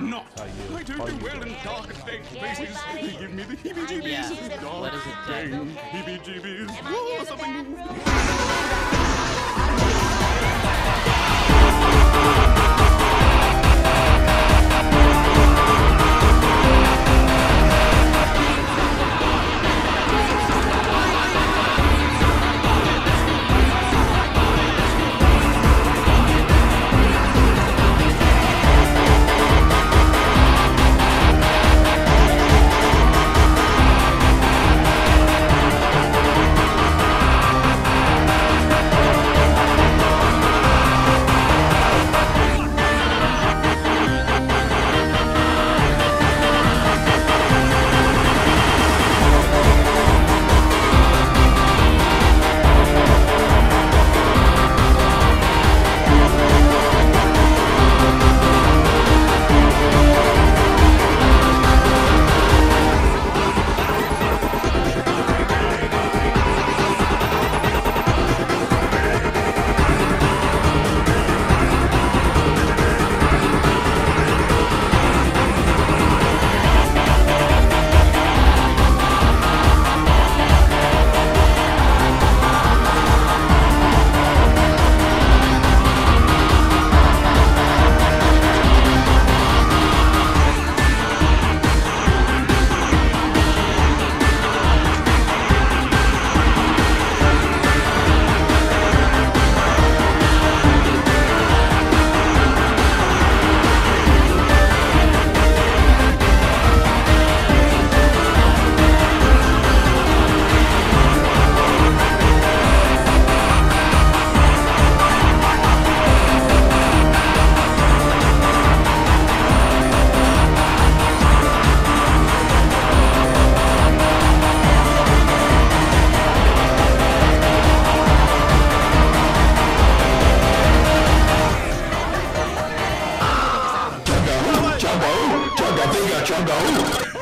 not. I don't do well in dark and dank places. They give me the heebie-jeebies. Yeah. Dark, What is it, Jack? dank heebie-jeebies. Oh, something Tchau, tchau.